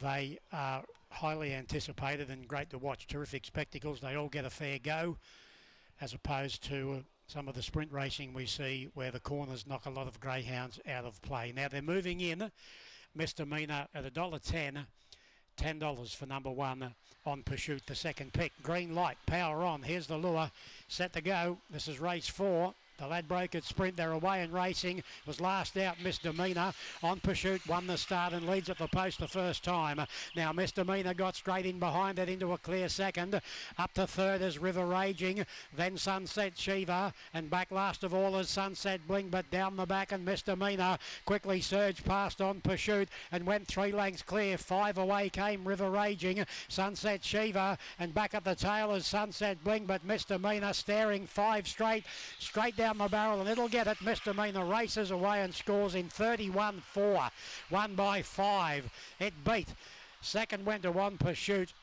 they are highly anticipated and great to watch. Terrific spectacles. They all get a fair go, as opposed to uh, some of the sprint racing we see where the corners knock a lot of greyhounds out of play. Now they're moving in. Misdemeanor at a dollar ten. $10 for number one on Pursuit, the second pick. Green light, power on. Here's the lure. Set to go. This is race four. The Ladbroke Sprint, they're away and racing. Was last out, Misdemeanor. On pursuit, won the start and leads at the post the first time. Now, Misdemeanor got straight in behind it into a clear second. Up to third is River Raging. Then Sunset Shiva. And back last of all is Sunset Bling. But down the back and Misdemeanor quickly surged past on pursuit and went three lengths clear. Five away came River Raging. Sunset Shiva. And back at the tail is Sunset Bling. But Misdemeanor staring five straight. Straight down down the barrel and it'll get it. Mr. Misdemeanor races away and scores in 31-4. One by five. It beat. Second went to one pursuit.